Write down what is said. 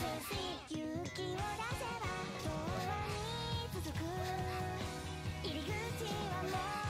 入り口はもう